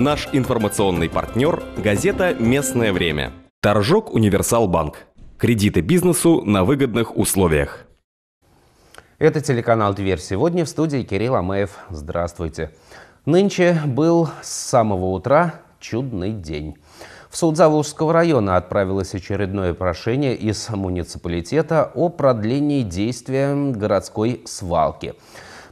Наш информационный партнер – газета «Местное время». Торжок Универсал Банк. Кредиты бизнесу на выгодных условиях. Это телеканал «Тверь». Сегодня в студии Кирилл Амеев. Здравствуйте. Нынче был с самого утра чудный день. В суд Заволжского района отправилось очередное прошение из муниципалитета о продлении действия городской свалки.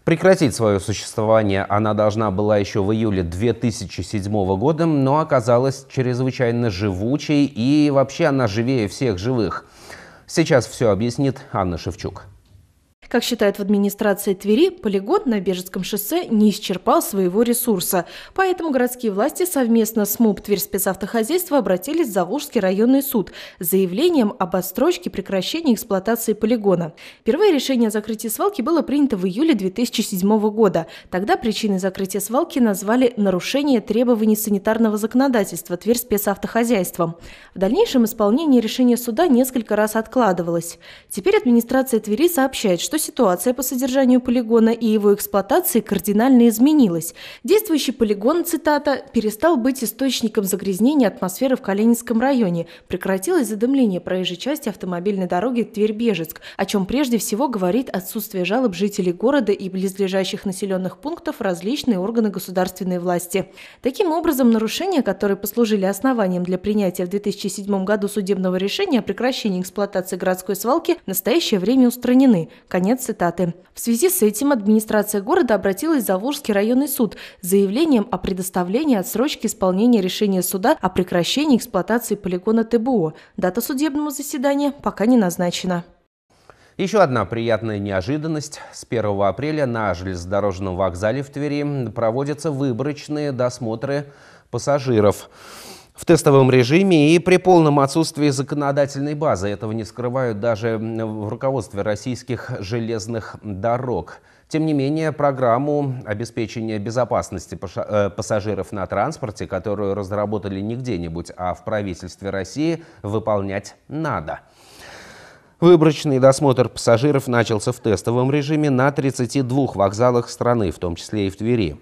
Прекратить свое существование она должна была еще в июле 2007 года, но оказалась чрезвычайно живучей и вообще она живее всех живых. Сейчас все объяснит Анна Шевчук. Как считают в администрации Твери, полигон на Бежецком шоссе не исчерпал своего ресурса. Поэтому городские власти совместно с МУП Тверь спецавтохозяйства обратились в Заволжский районный суд с заявлением об отстрочке прекращения эксплуатации полигона. Впервые решение о закрытии свалки было принято в июле 2007 года. Тогда причиной закрытия свалки назвали нарушение требований санитарного законодательства Тверь спецавтохозяйством. В дальнейшем исполнение решения суда несколько раз откладывалось. Теперь администрация Твери сообщает, что ситуация по содержанию полигона и его эксплуатации кардинально изменилась. Действующий полигон, цитата, «перестал быть источником загрязнения атмосферы в Калининском районе. Прекратилось задымление проезжей части автомобильной дороги Тверь-Бежецк, о чем прежде всего говорит отсутствие жалоб жителей города и близлежащих населенных пунктов различные органы государственной власти. Таким образом, нарушения, которые послужили основанием для принятия в 2007 году судебного решения о прекращении эксплуатации городской свалки, в настоящее время устранены. Конец Конец цитаты. В связи с этим администрация города обратилась в Заволжский районный суд с заявлением о предоставлении отсрочки исполнения решения суда о прекращении эксплуатации полигона ТБО. Дата судебного заседания пока не назначена. Еще одна приятная неожиданность. С 1 апреля на железнодорожном вокзале в Твери проводятся выборочные досмотры пассажиров в тестовом режиме и при полном отсутствии законодательной базы. Этого не скрывают даже в руководстве российских железных дорог. Тем не менее, программу обеспечения безопасности э, пассажиров на транспорте, которую разработали не где-нибудь, а в правительстве России, выполнять надо. Выборочный досмотр пассажиров начался в тестовом режиме на 32 вокзалах страны, в том числе и в Твери.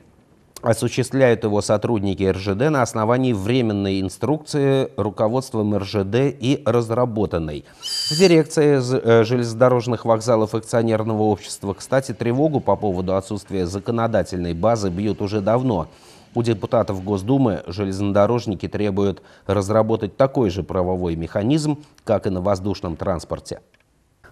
Осуществляют его сотрудники РЖД на основании временной инструкции руководством РЖД и разработанной. В э, железнодорожных вокзалов акционерного общества, кстати, тревогу по поводу отсутствия законодательной базы бьют уже давно. У депутатов Госдумы железнодорожники требуют разработать такой же правовой механизм, как и на воздушном транспорте.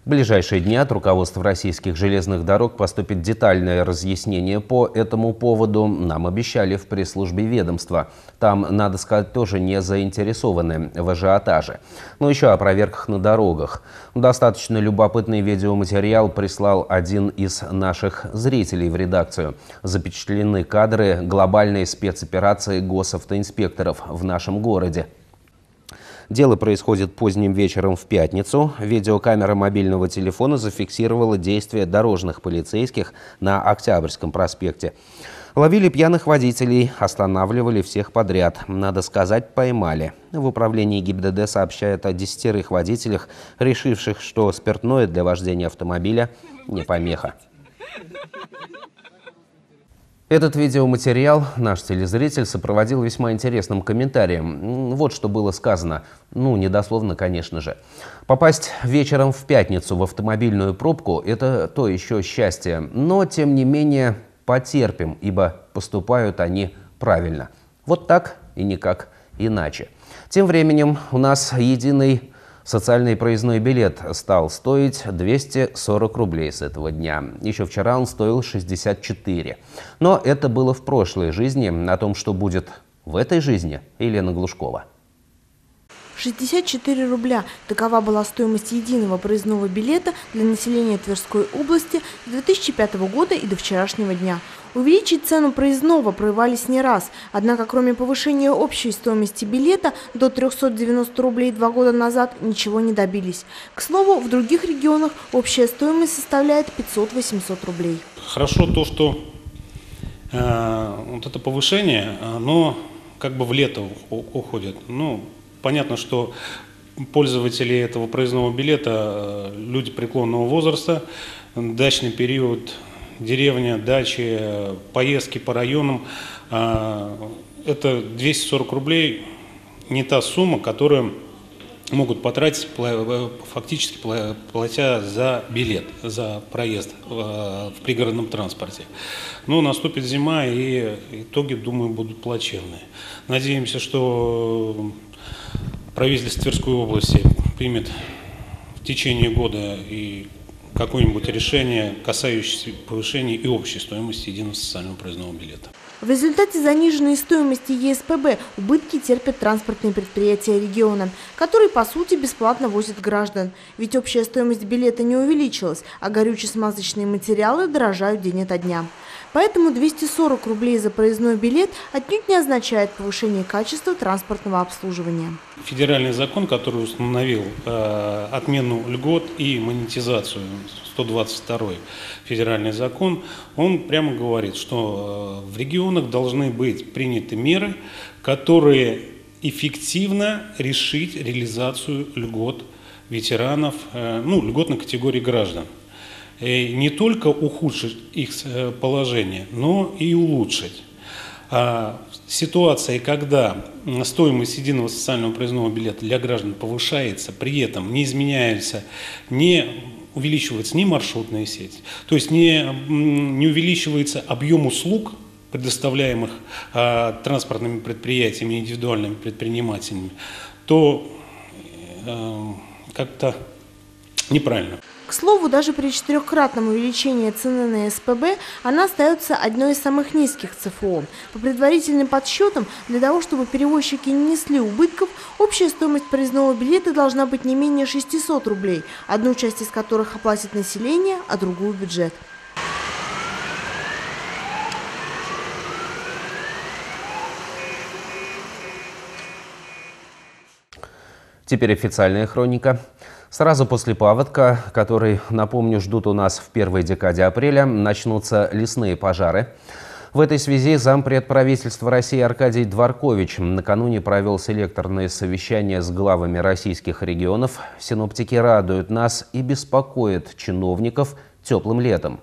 В ближайшие дни от руководства российских железных дорог поступит детальное разъяснение по этому поводу. Нам обещали в пресс-службе ведомства. Там, надо сказать, тоже не заинтересованы в ажиотаже. Но еще о проверках на дорогах. Достаточно любопытный видеоматериал прислал один из наших зрителей в редакцию. Запечатлены кадры глобальной спецоперации госавтоинспекторов в нашем городе. Дело происходит поздним вечером в пятницу. Видеокамера мобильного телефона зафиксировала действия дорожных полицейских на Октябрьском проспекте. Ловили пьяных водителей, останавливали всех подряд. Надо сказать, поймали. В управлении ГИБДД сообщают о десятерых водителях, решивших, что спиртное для вождения автомобиля не помеха. Этот видеоматериал наш телезритель сопроводил весьма интересным комментарием. Вот что было сказано. Ну, недословно, конечно же. Попасть вечером в пятницу в автомобильную пробку – это то еще счастье. Но, тем не менее, потерпим, ибо поступают они правильно. Вот так и никак иначе. Тем временем у нас единый Социальный проездной билет стал стоить 240 рублей с этого дня. Еще вчера он стоил 64. Но это было в прошлой жизни. О том, что будет в этой жизни, Елена Глушкова. 64 рубля. Такова была стоимость единого проездного билета для населения Тверской области с 2005 года и до вчерашнего дня. Увеличить цену проездного прорывались не раз, однако кроме повышения общей стоимости билета до 390 рублей два года назад ничего не добились. К слову, в других регионах общая стоимость составляет 500-800 рублей. Хорошо то, что э, вот это повышение, оно как бы в лето уходит. Ну, понятно, что пользователи этого проездного билета э, люди преклонного возраста, дачный период деревня, дачи, поездки по районам. А, это 240 рублей не та сумма, которую могут потратить фактически платя за билет, за проезд в пригородном транспорте. Но наступит зима и итоги, думаю, будут плачевные. Надеемся, что правительство Тверской области примет в течение года и какое-нибудь решение, касающееся повышения и общей стоимости единого социального проездного билета. В результате заниженной стоимости ЕСПБ убытки терпят транспортные предприятия региона, которые по сути бесплатно возят граждан. Ведь общая стоимость билета не увеличилась, а горюче-смазочные материалы дорожают день ото дня. Поэтому 240 рублей за проездной билет отнюдь не означает повышение качества транспортного обслуживания. Федеральный закон, который установил э, отмену льгот и монетизацию, 122 федеральный закон, он прямо говорит, что э, в регионах должны быть приняты меры, которые эффективно решить реализацию льгот ветеранов, э, ну, льготной категории граждан. Э, не только ухудшить их э, положение, но и улучшить. А ситуация, когда стоимость единого социального проездного билета для граждан повышается, при этом не изменяется, не увеличивается ни маршрутная сеть, то есть не, не увеличивается объем услуг, предоставляемых а, транспортными предприятиями, индивидуальными предпринимателями, то э, как-то неправильно. Слову, даже при четырехкратном увеличении цены на СПБ она остается одной из самых низких ЦФО. По предварительным подсчетам, для того, чтобы перевозчики не несли убытков, общая стоимость проездного билета должна быть не менее 600 рублей, одну часть из которых оплатит население, а другую бюджет. Теперь официальная хроника. Сразу после паводка, который, напомню, ждут у нас в первой декаде апреля, начнутся лесные пожары. В этой связи зампред правительства России Аркадий Дворкович накануне провел селекторное совещание с главами российских регионов. Синоптики радуют нас и беспокоят чиновников теплым летом.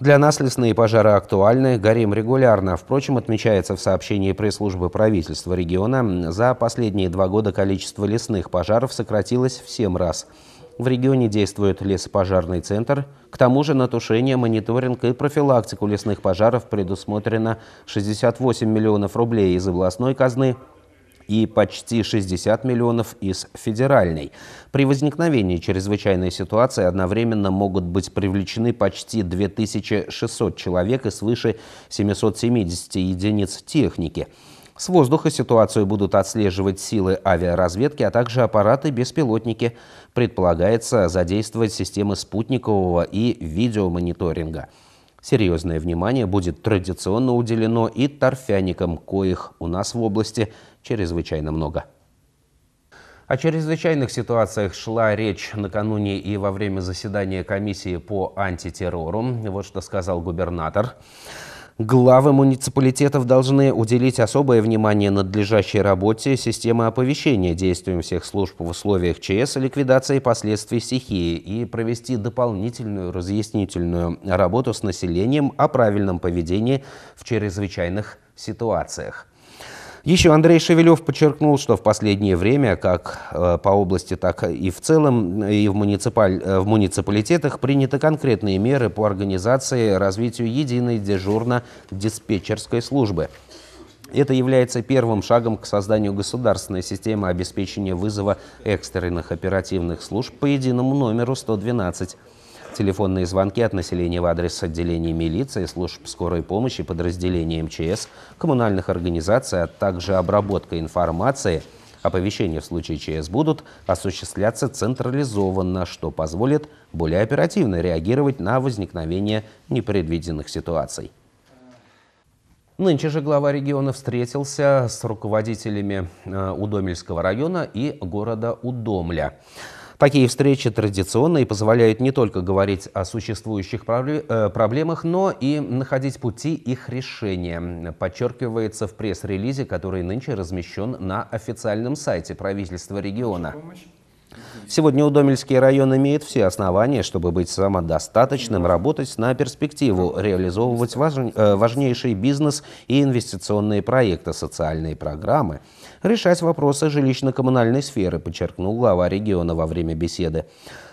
Для нас лесные пожары актуальны, горим регулярно. Впрочем, отмечается в сообщении пресс-службы правительства региона, за последние два года количество лесных пожаров сократилось в 7 раз. В регионе действует лесопожарный центр. К тому же на тушение, мониторинг и профилактику лесных пожаров предусмотрено 68 миллионов рублей из областной казны и почти 60 миллионов из федеральной. При возникновении чрезвычайной ситуации одновременно могут быть привлечены почти 2600 человек и свыше 770 единиц техники. С воздуха ситуацию будут отслеживать силы авиаразведки, а также аппараты-беспилотники. Предполагается задействовать системы спутникового и видеомониторинга. Серьезное внимание будет традиционно уделено и торфяникам, коих у нас в области чрезвычайно много. О чрезвычайных ситуациях шла речь накануне и во время заседания комиссии по антитеррору. Вот что сказал губернатор. Главы муниципалитетов должны уделить особое внимание надлежащей работе системы оповещения действиям всех служб в условиях ЧС и ликвидации последствий стихии и провести дополнительную разъяснительную работу с населением о правильном поведении в чрезвычайных ситуациях. Еще Андрей Шевелев подчеркнул, что в последнее время, как э, по области, так и в целом, и в, муниципаль... Э, в муниципалитетах приняты конкретные меры по организации развитию единой дежурно-диспетчерской службы. Это является первым шагом к созданию государственной системы обеспечения вызова экстренных оперативных служб по единому номеру 112 телефонные звонки от населения в адрес отделений милиции, служб скорой помощи, подразделений МЧС, коммунальных организаций, а также обработка информации, оповещения в случае ЧС будут осуществляться централизованно, что позволит более оперативно реагировать на возникновение непредвиденных ситуаций. Нынче же глава региона встретился с руководителями э, Удомельского района и города Удомля. Такие встречи традиционные и позволяют не только говорить о существующих э, проблемах, но и находить пути их решения, подчеркивается в пресс-релизе, который нынче размещен на официальном сайте правительства региона. Сегодня Удомельский район имеет все основания, чтобы быть самодостаточным, работать на перспективу, реализовывать э, важнейший бизнес и инвестиционные проекты, социальные программы, решать вопросы жилищно-коммунальной сферы, подчеркнул глава региона во время беседы.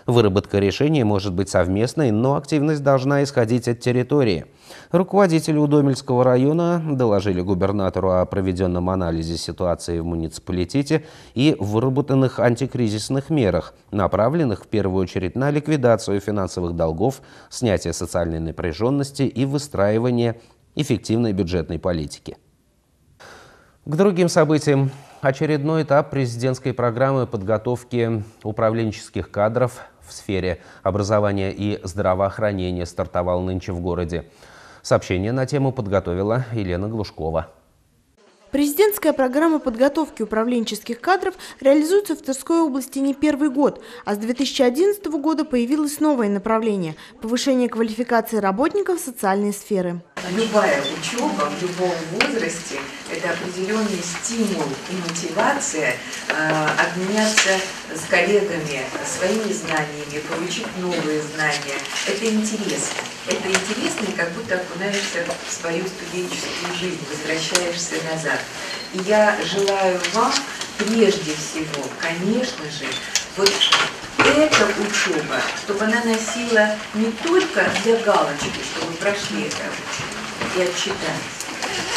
Выработка решений может быть совместной, но активность должна исходить от территории. Руководители Удомельского района доложили губернатору о проведенном анализе ситуации в муниципалитете и выработанных антикризисных мерах, направленных в первую очередь на ликвидацию финансовых долгов, снятие социальной напряженности и выстраивание эффективной бюджетной политики. К другим событиям. Очередной этап президентской программы подготовки управленческих кадров в сфере образования и здравоохранения стартовал нынче в городе. Сообщение на тему подготовила Елена Глушкова. Президентская программа подготовки управленческих кадров реализуется в Тверской области не первый год, а с 2011 года появилось новое направление – повышение квалификации работников социальной сферы. Любая учеба в любом возрасте – это определенный стимул и мотивация э, обменяться с коллегами своими знаниями, получить новые знания. Это интересно. Это интересно, как будто окунаешься в свою студенческую жизнь, возвращаешься назад. И я желаю вам прежде всего, конечно же, вот эта учеба, чтобы она носила не только для галочки, чтобы прошли это и отчитались.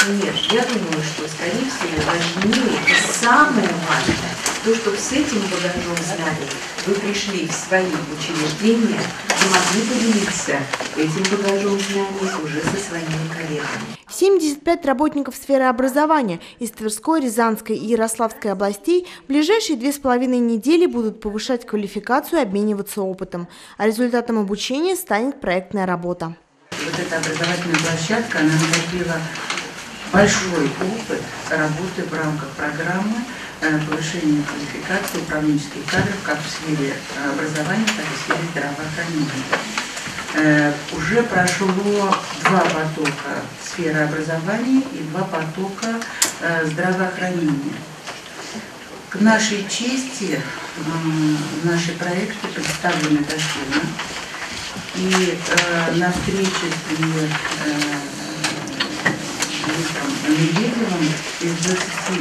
Нет, я думаю, что, скорее всего, важнее и самое важное, то, чтобы с этим багажом знаний вы пришли в свои учреждения и могли поделиться этим багажом знаний уже со своими коллегами. 75 работников сферы образования из Тверской, Рязанской и Ярославской областей в ближайшие две с половиной недели будут повышать квалификацию и обмениваться опытом. А результатом обучения станет проектная работа. Вот эта образовательная площадка, она накопила большой опыт работы в рамках программы э, повышения квалификации управленческих кадров как в сфере образования, так и в сфере здравоохранения. Э, уже прошло два потока сферы образования и два потока э, здравоохранения. К нашей чести наши проекты представлены достойно. И э, на встрече с министром Медведевым из 22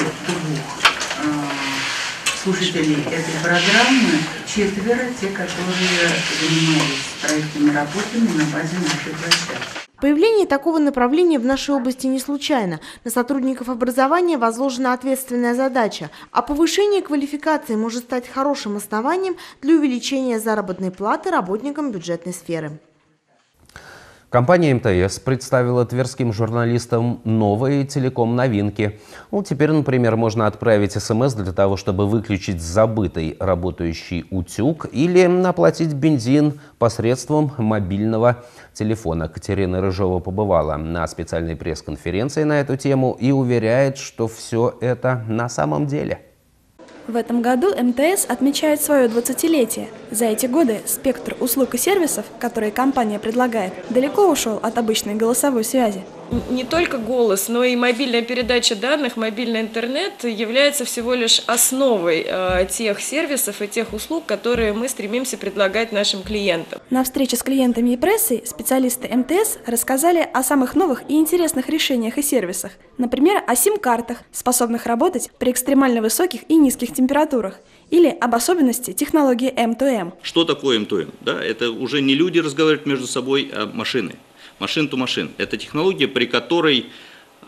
слушателей этой программы четверо, те, которые занимались проектными работами на базе нашей площадки. Появление такого направления в нашей области не случайно. На сотрудников образования возложена ответственная задача, а повышение квалификации может стать хорошим основанием для увеличения заработной платы работникам бюджетной сферы. Компания МТС представила тверским журналистам новые телеком-новинки. Ну, теперь, например, можно отправить смс для того, чтобы выключить забытый работающий утюг или оплатить бензин посредством мобильного телефона. Катерина Рыжова побывала на специальной пресс-конференции на эту тему и уверяет, что все это на самом деле – в этом году МТС отмечает свое 20-летие. За эти годы спектр услуг и сервисов, которые компания предлагает, далеко ушел от обычной голосовой связи не только голос, но и мобильная передача данных, мобильный интернет является всего лишь основой э, тех сервисов и тех услуг, которые мы стремимся предлагать нашим клиентам. На встрече с клиентами и прессой специалисты МТС рассказали о самых новых и интересных решениях и сервисах. Например, о сим-картах, способных работать при экстремально высоких и низких температурах, или об особенности технологии M2M. Что такое M2M? Да, это уже не люди разговаривают между собой, а машины машин-то-машин. Это технология, при которой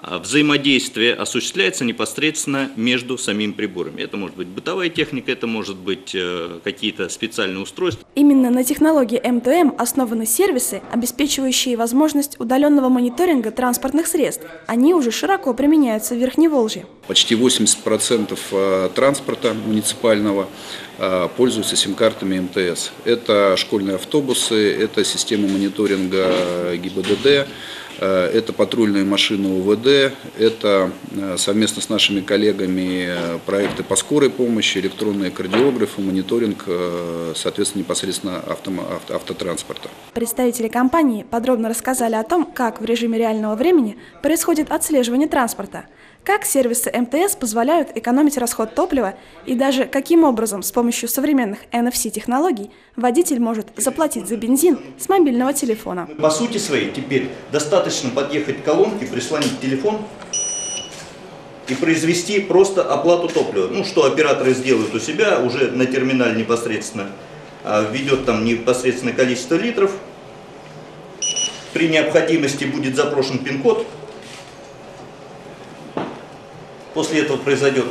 взаимодействие осуществляется непосредственно между самими приборами. Это может быть бытовая техника, это может быть э, какие-то специальные устройства. Именно на технологии M2M основаны сервисы, обеспечивающие возможность удаленного мониторинга транспортных средств. Они уже широко применяются в Верхневолжье. Почти 80% э, транспорта муниципального э, пользуются сим-картами МТС. Это школьные автобусы, это система мониторинга ГИБДД, это патрульные машины УВД, это э, совместно с нашими коллегами э, проекты по скорой помощи, электронные кардиографы, мониторинг, соответственно, непосредственно авто, авто, автотранспорта. Представители компании подробно рассказали о том, как в режиме реального времени происходит отслеживание транспорта. Как сервисы МТС позволяют экономить расход топлива и даже каким образом с помощью современных NFC-технологий водитель может заплатить за бензин с мобильного телефона. По сути своей теперь достаточно подъехать к колонке, прислонить телефон и произвести просто оплату топлива. Ну, что операторы сделают у себя уже на терминале непосредственно, а, введет там непосредственное количество литров, при необходимости будет запрошен пин-код, после этого произойдет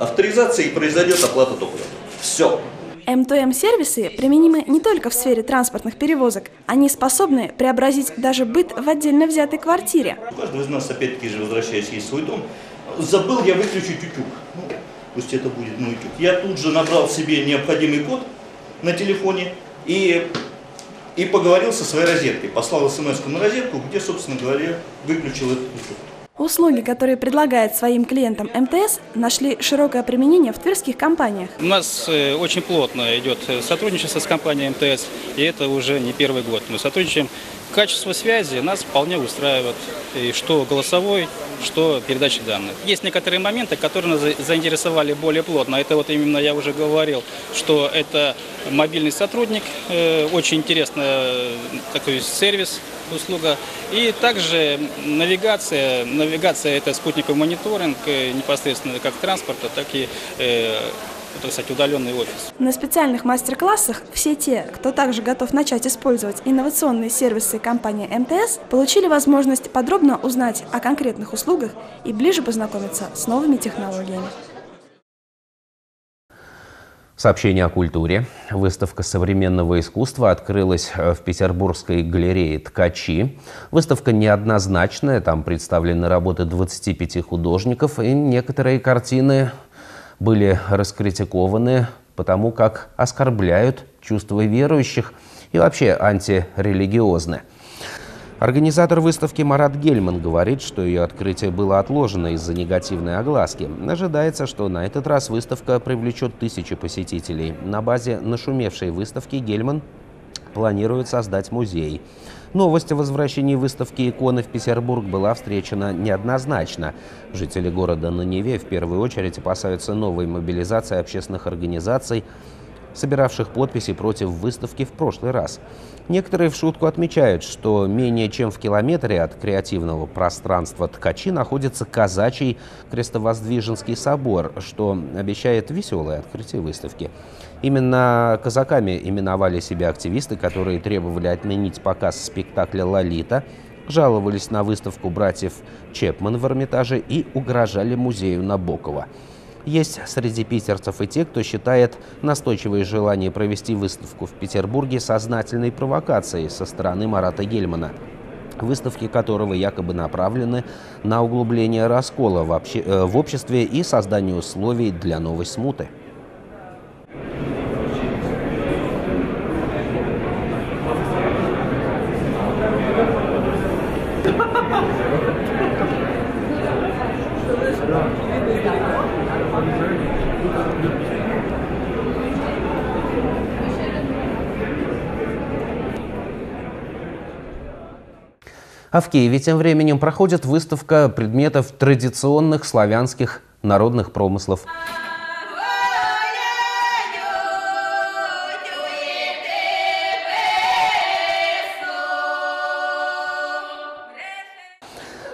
авторизация и произойдет оплата топлива. Все. МТМ-сервисы применимы не только в сфере транспортных перевозок. Они способны преобразить даже быт в отдельно взятой квартире. У каждого из нас, опять-таки же, возвращаясь есть свой дом, забыл я выключить утюг. Ну, пусть это будет мой утюг. Я тут же набрал себе необходимый код на телефоне и, и поговорил со своей розеткой. Послал смс на розетку, где, собственно говоря, выключил этот утюг. Услуги, которые предлагает своим клиентам МТС, нашли широкое применение в тверских компаниях. У нас э, очень плотно идет сотрудничество с компанией МТС, и это уже не первый год. Мы сотрудничаем. Качество связи нас вполне устраивает, и что голосовой, что передачи данных. Есть некоторые моменты, которые нас заинтересовали более плотно. Это вот именно я уже говорил, что это мобильный сотрудник, э, очень интересный такой сервис, услуга. И также навигация. Навигация – это спутниковый мониторинг э, непосредственно как транспорта, так и э, это, кстати, удаленный офис. На специальных мастер-классах все те, кто также готов начать использовать инновационные сервисы компании МТС, получили возможность подробно узнать о конкретных услугах и ближе познакомиться с новыми технологиями. Сообщение о культуре. Выставка современного искусства открылась в Петербургской галерее «Ткачи». Выставка неоднозначная, там представлены работы 25 художников, и некоторые картины были раскритикованы потому, как оскорбляют чувства верующих и вообще антирелигиозны. Организатор выставки Марат Гельман говорит, что ее открытие было отложено из-за негативной огласки. Ожидается, что на этот раз выставка привлечет тысячи посетителей. На базе нашумевшей выставки Гельман планирует создать музей. Новость о возвращении выставки иконы в Петербург была встречена неоднозначно. Жители города на Неве в первую очередь опасаются новой мобилизации общественных организаций, собиравших подписи против выставки в прошлый раз. Некоторые в шутку отмечают, что менее чем в километре от креативного пространства Ткачи находится казачий Крестовоздвиженский собор, что обещает веселое открытие выставки. Именно казаками именовали себя активисты, которые требовали отменить показ спектакля «Лолита», жаловались на выставку братьев Чепман в Эрмитаже и угрожали музею Набокова. Есть среди питерцев и те, кто считает настойчивое желание провести выставку в Петербурге сознательной провокацией со стороны Марата Гельмана, выставки которого якобы направлены на углубление раскола в. Э, в обществе и создание условий для новой смуты. А в Киеве тем временем проходит выставка предметов традиционных славянских народных промыслов.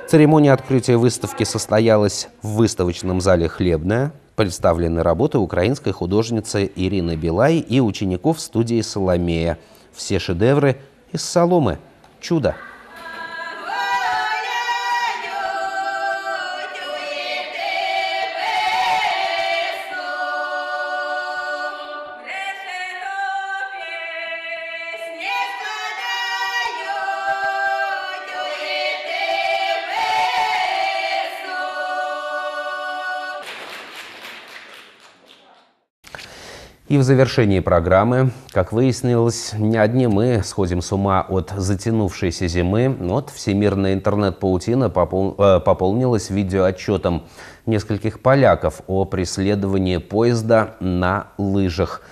Церемония открытия выставки состоялась в выставочном зале «Хлебная». Представлены работы украинской художницы Ирины Билай и учеников студии «Соломея». Все шедевры из соломы. Чудо! В завершении программы, как выяснилось, не одни мы сходим с ума от затянувшейся зимы. Вот всемирная интернет-паутина попол... э, пополнилась видеоотчетом нескольких поляков о преследовании поезда на лыжах.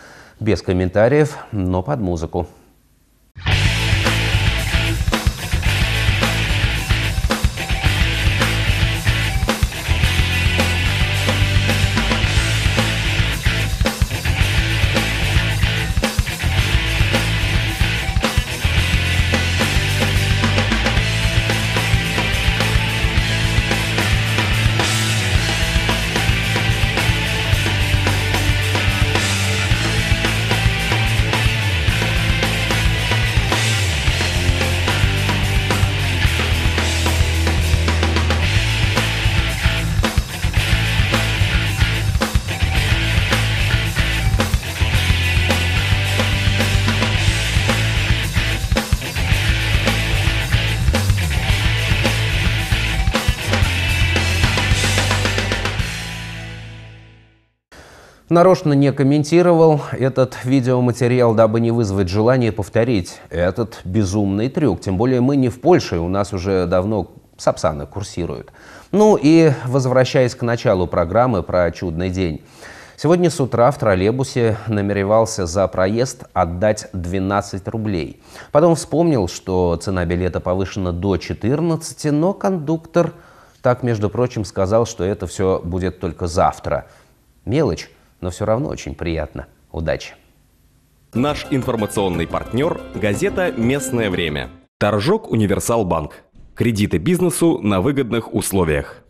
Без комментариев, но под музыку. Нарочно не комментировал этот видеоматериал, дабы не вызвать желание повторить этот безумный трюк. Тем более мы не в Польше, у нас уже давно Сапсаны курсируют. Ну и возвращаясь к началу программы про чудный день. Сегодня с утра в троллейбусе намеревался за проезд отдать 12 рублей. Потом вспомнил, что цена билета повышена до 14, но кондуктор так, между прочим, сказал, что это все будет только завтра. Мелочь, но все равно очень приятно. Удачи! Наш информационный партнер – газета «Местное время». Торжок Универсал Банк. Кредиты бизнесу на выгодных условиях.